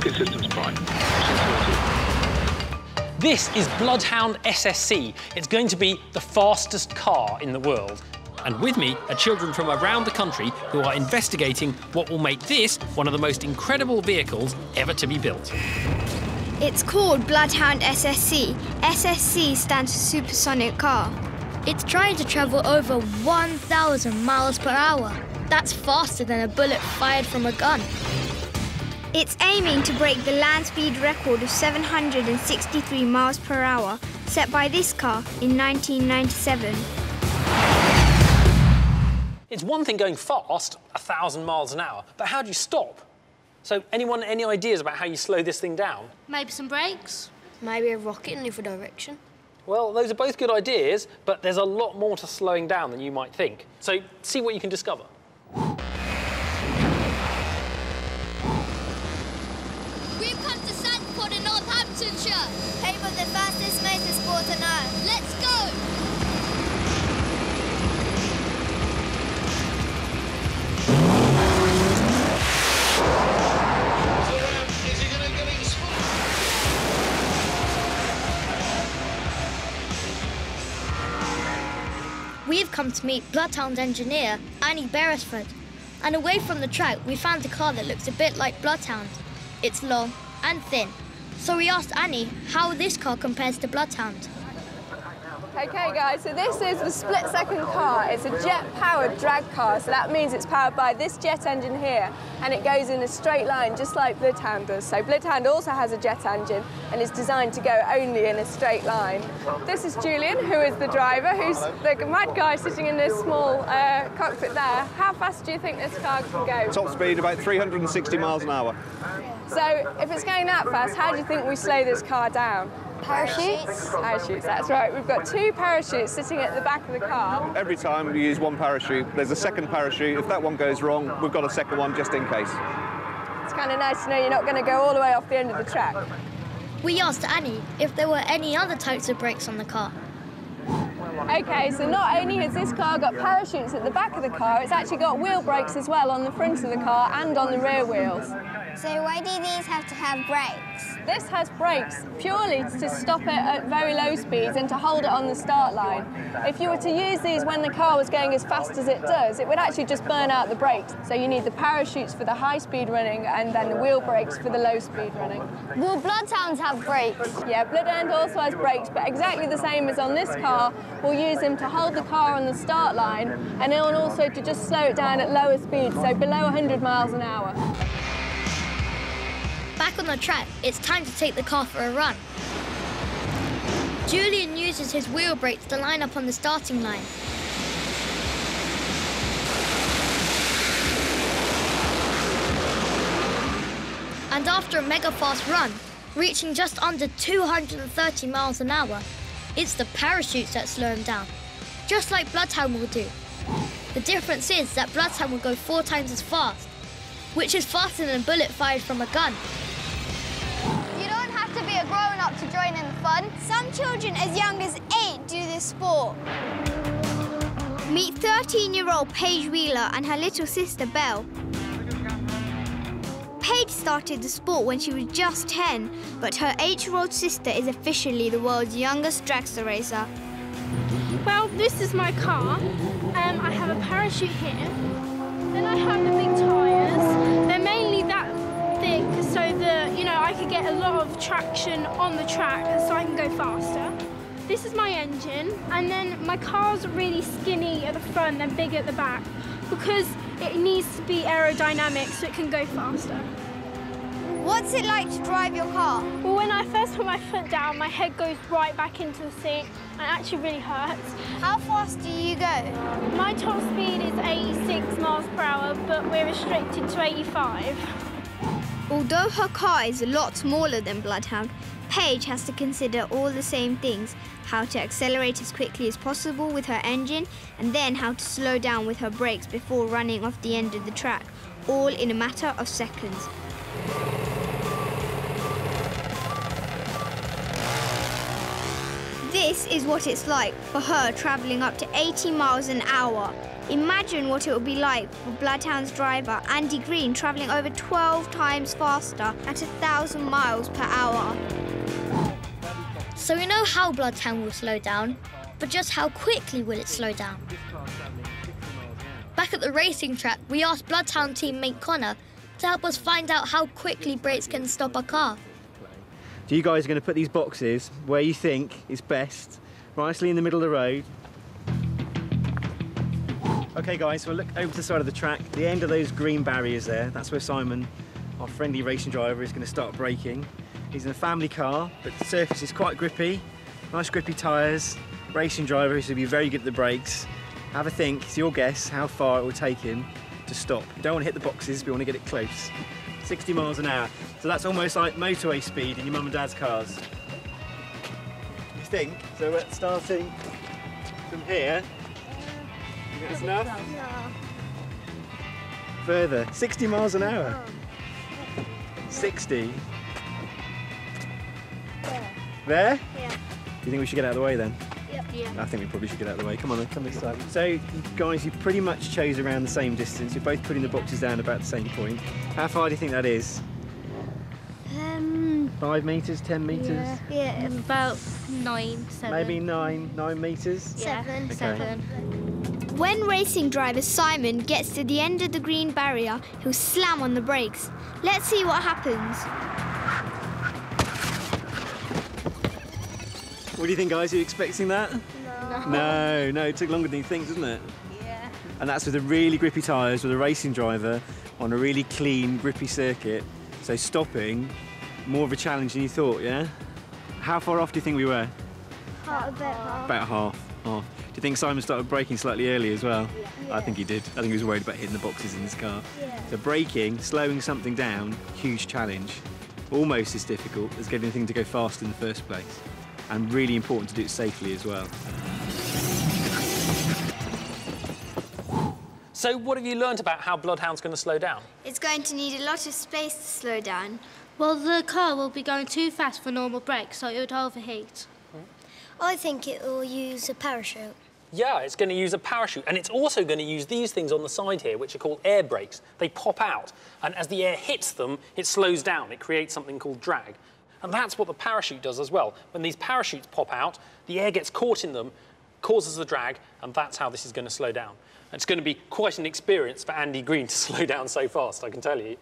Rocket Systems Prime. This is Bloodhound SSC. It's going to be the fastest car in the world. And with me are children from around the country who are investigating what will make this one of the most incredible vehicles ever to be built. It's called Bloodhound SSC. SSC stands for Supersonic Car. It's trying to travel over 1,000 miles per hour. That's faster than a bullet fired from a gun. It's aiming to break the land speed record of 763 miles per hour set by this car in 1997. It's one thing going fast, a thousand miles an hour, but how do you stop? So, anyone, any ideas about how you slow this thing down? Maybe some brakes. Maybe a rocket in the other direction. Well, those are both good ideas, but there's a lot more to slowing down than you might think. So, see what you can discover. To Santa Pod in Northamptonshire. Home of the fastest motorsport on earth. Let's go! We've come to meet Bloodhound engineer Annie Berrisford. And away from the track, we found a car that looks a bit like Bloodhound. It's long and thin. So we asked Annie how this car compares to Bloodhound. Okay guys, so this is the split second car. It's a jet powered drag car, so that means it's powered by this jet engine here and it goes in a straight line just like Bloodhound does. So Bloodhound also has a jet engine and is designed to go only in a straight line. This is Julian, who is the driver, who's the mad guy sitting in this small uh, cockpit there. How fast do you think this car can go? Top speed about 360 miles an hour. So if it's going that fast, how do you think we slow this car down? Parachutes. Parachutes, that's right. We've got two parachutes sitting at the back of the car. Every time we use one parachute, there's a second parachute. If that one goes wrong, we've got a second one just in case. It's kind of nice to know you're not going to go all the way off the end of the track. We asked Annie if there were any other types of brakes on the car. Okay, so not only has this car got parachutes at the back of the car, it's actually got wheel brakes as well on the front of the car and on the rear wheels. So why do these have to have brakes? This has brakes purely to stop it at very low speeds and to hold it on the start line. If you were to use these when the car was going as fast as it does, it would actually just burn out the brakes. So you need the parachutes for the high speed running and then the wheel brakes for the low speed running. Will bloodhounds have brakes? Yeah, Bloodhound also has brakes, but exactly the same as on this car. We'll use them to hold the car on the start line and also to just slow it down at lower speeds, so below 100 miles an hour. The track, it's time to take the car for a run. Julian uses his wheel brakes to line up on the starting line. And after a mega fast run, reaching just under 230 miles an hour, it's the parachutes that slow him down, just like Bloodhound will do. The difference is that Bloodhound will go four times as fast, which is faster than a bullet fired from a gun. To be a grown-up to join in the fun. Some children as young as eight do this sport. Meet 13-year-old Paige Wheeler and her little sister Belle. Paige started the sport when she was just 10, but her 8-year-old sister is officially the world's youngest dragster racer. Well, this is my car. Um, I have a parachute here. Then I have the big tyres. Could get a lot of traction on the track so I can go faster. This is my engine, and then my car's really skinny at the front and big at the back because it needs to be aerodynamic so it can go faster. What's it like to drive your car? Well, when I first put my foot down, my head goes right back into the seat and it actually really hurts. How fast do you go? My top speed is 86 miles per hour, but we're restricted to 85. Although her car is a lot smaller than Bloodhound, Paige has to consider all the same things how to accelerate as quickly as possible with her engine, and then how to slow down with her brakes before running off the end of the track, all in a matter of seconds. This is what it's like for her travelling up to 80 miles an hour. Imagine what it would be like for Bloodhound's driver, Andy Green, travelling over 12 times faster at 1,000 miles per hour. So we know how Bloodhound will slow down, but just how quickly will it slow down? Back at the racing track, we asked Bloodhound teammate Connor to help us find out how quickly brakes can stop a car. So you guys are going to put these boxes where you think is best, nicely in the middle of the road. Okay guys, so we'll look over to the side of the track, the end of those green barriers there, that's where Simon, our friendly racing driver, is going to start braking. He's in a family car, but the surface is quite grippy, nice grippy tyres, racing driver to be very good at the brakes. Have a think, it's your guess how far it will take him to stop. You don't want to hit the boxes, but we want to get it close. 60 miles an hour. So that's almost like motorway speed in your mum and dad's cars. You think? So we're starting from here. You think that's enough? Further, 60 miles an hour. 60. There? Yeah. Do you think we should get out of the way then? Yep. Yeah. I think we probably should get out of the way. Come on then, come this side. So, guys, you pretty much chose around the same distance. You're both putting the boxes down about the same point. How far do you think that is? Five metres, ten metres? Yeah. yeah. Mm. About nine, seven. Maybe nine, nine metres? Yeah, Seven. seven. When racing driver Simon gets to the end of the green barrier, he'll slam on the brakes. Let's see what happens. What do you think, guys? Are you expecting that? No. No, no, it took longer than you think, didn't it? Yeah. And that's with the really grippy tyres, with a racing driver on a really clean, grippy circuit. So stopping, more of a challenge than you thought, yeah? How far off do you think we were? Part of it. About half. half. Do you think Simon started braking slightly early as well? I think he did. I think he was worried about hitting the boxes in his car. Yeah. So braking, slowing something down, huge challenge. Almost as difficult as getting the thing to go fast in the first place. And really important to do it safely as well. So what have you learnt about how Bloodhound's going to slow down? It's going to need a lot of space to slow down. Well, the car will be going too fast for normal brakes, so it would overheat. Mm-hmm. I think it will use a parachute. Yeah, it's going to use a parachute, and it's also going to use these things on the side here, which are called air brakes. They pop out, and as the air hits them, it slows down. It creates something called drag. And that's what the parachute does as well. When these parachutes pop out, the air gets caught in them, causes the drag, and that's how this is going to slow down. And it's going to be quite an experience for Andy Green to slow down so fast, I can tell you.